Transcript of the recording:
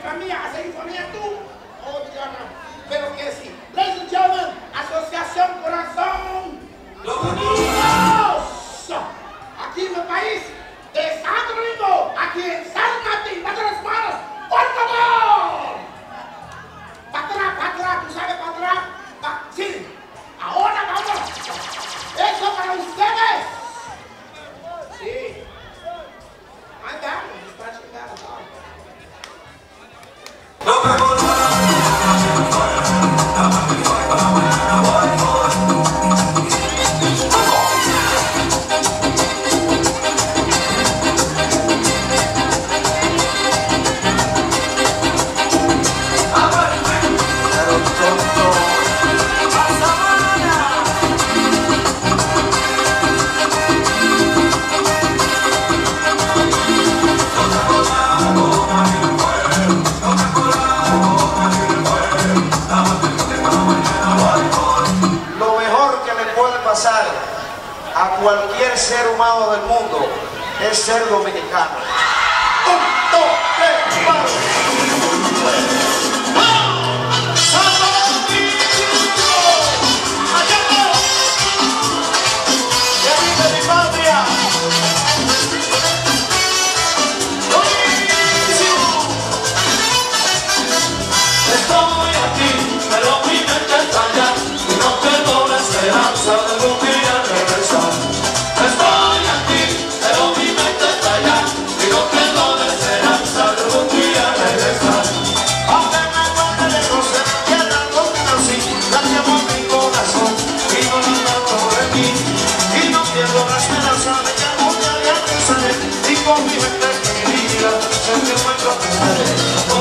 para mim, às vezes para mim é tu. Oh, diabo, pelo que é assim. Ladies and gentlemen, Associação Coração. Do futuro. a cualquier ser humano del mundo es ser dominicano. Amém.